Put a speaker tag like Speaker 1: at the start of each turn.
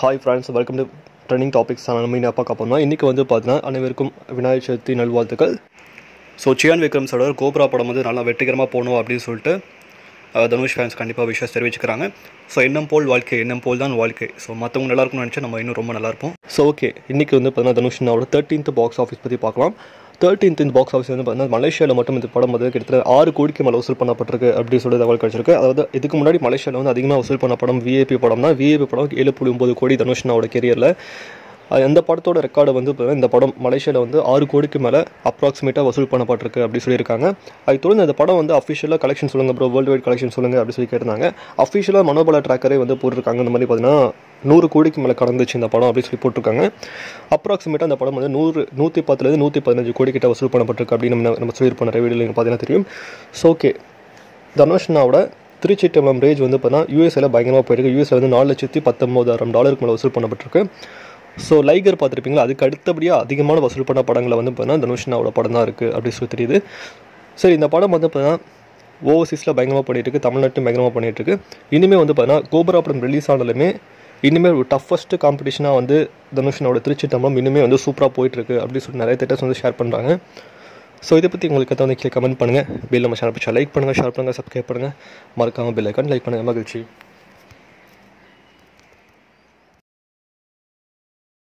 Speaker 1: Hi friends welcome to trending topics நம்ம இன்னும் பார்க்க போனோம் இன்றைக்கி வந்து பார்த்தீங்கன்னா அனைவருக்கும் விநாயகர் சதுர்த்தி நல்வாழ்த்துக்கள். ஸோ சியான் விக்ரம் சாரோட கோப்ரா படம் வந்து நல்லா வெற்றிகரமாக போகணும் அப்படின்னு சொல்லிட்டு தனுஷ் ஃபேன்ஸ் கண்டிப்பாக விஷயம் தெரிவிச்சுக்கிறாங்க. ஸோ எண்ணம் போல் வாழ்க்கை எண்ணம் போல் தான் வாழ்க்கை. ஸோ மற்றவங்க நல்லா இருக்கும்னு நினச்சா நம்ம இன்னும் ரொம்ப நல்லாயிருப்போம் ஸோ ஓகே இன்றைக்கி வந்து பார்த்தீங்கன்னா என்னோட தேர்ட்டீன்த் பாக்ஸ் ஆஃபீஸ் பற்றி பார்க்கலாம். தேர்ட்டீன்த் இந்த பாக்ஸ் ஆஃபீஸ் வந்து பார்த்தீங்கன்னா மலேசியாவில் மட்டும் இந்த படம் வந்து கிட்டத்தட்ட ஆறு கோடிக்கு மேலே வசூல் பண்ணப்பட்டிருக்கு அப்படின்னு சொல்லி தகவல் கிடைச்சிருக்கு. அதாவது இதுக்கு முன்னாடி மலேசியாவில் வந்து அதிகமாக வசூல் பண்ண படம் விஏபி படம் தான் விஏபி படம் ஏழு புள்ளி ஒம்பது கோடி தனுஷ்னாவோட கெரியரில் அந்த படத்தோட ரெக்கார்டு வந்து பார்த்தீங்கன்னா இந்த படம் மலேசியாவில் வந்து ஆறு கோடிக்கு மேலே அப்ராக்சிமேட்டாக வசூல் பண்ணப்பட்டிருக்கு அப்படி சொல்லியிருக்காங்க. அது தொடர்ந்து இந்த படம் வந்து அஃபிஷியலாக கலெக்ஷன் சொல்லுங்கள் ப்ரோ வேர்ல்டு வைட் கலெக்ஷன் சொல்லுங்கள் அப்படின்னு சொல்லி கேட்டிருந்தாங்க. அஃபிஷியலாக மனோபல ட்ராக்கரே வந்து போட்டிருக்காங்க இந்த மாதிரி பார்த்தீங்கன்னா நூறு கோடிக்கு மேலே கடந்துச்சு இந்த படம் அப்படின்னு சொல்லி போட்டிருக்காங்க. அப்ராக்சிமேட்டாக அந்த படம் வந்து நூறு நூற்றி பத்துலேருந்து நூற்றி பதினஞ்சு கோடி கிட்ட வசூல் பண்ணப்பட்டிருக்கு அப்படின்னு நம்ம நம்ம சொல்லியிருப்போம் நிறைய வீடியோவில் பார்த்தீங்கன்னா தெரியும். ஸோ ஓகே தனுஷ்னாவோட திருச்சிட்டம்பலம் ரேஜ் வந்து பார்த்தீங்கன்னா யூஎஸ்ஏல பயங்கரமாக போயிருக்கு. யூஎஸ்ஏ வந்து நாலு லட்சத்தி பத்தொம்போதாயிரம் டாலருக்கு மேலே வசூல் பண்ணப்பட்டிருக்கு. ஸோ லைகர் பார்த்துருப்பீங்களா? அதுக்கு அடுத்தபடியாக அதிகமான வசூல் பண்ண படங்களை வந்து பார்த்தீங்கன்னா தனுஷ்னாவோட படம் தான் இருக்குது அப்படின்னு சொல்லி தெரியுது. சரி இந்த படம் வந்து பார்த்தீங்கன்னா ஓவர்சீஸில் பயங்கரமாக பண்ணிட்டுருக்கு தமிழ்நாட்டும் பயங்கரமாக பண்ணிட்டு இருக்கு. இனிமேல் வந்து பார்த்தீங்கன்னா கோபுரா படம் ரிலீஸ் ஆனாலுமே இனிமேல் ஒரு டஃபஸ்ட்டு காம்படிஷனாக வந்து தனுஷனோட திருச்சி தம்பம் இனிமேல் வந்து சூப்பராக போயிட்டுருக்கு அப்படின்னு சொல்லி நிறைய தேட்டர்ஸ் வந்து ஷேர் பண்ணுறாங்க ஸோ இதை பற்றி உங்களுக்கு எதாவது வந்து கீழே கமெண்ட் பண்ணுங்கள் பில் நம்ம சேனல் பிடிச்சா லைக் பண்ணுங்கள் ஷேர் பண்ணுங்கள் சப்ஸ்கிரைப் பண்ணுங்கள் மறக்காமல் பில் ஐக்கான் லைக் பண்ணுங்கள் மகிழ்ச்சி.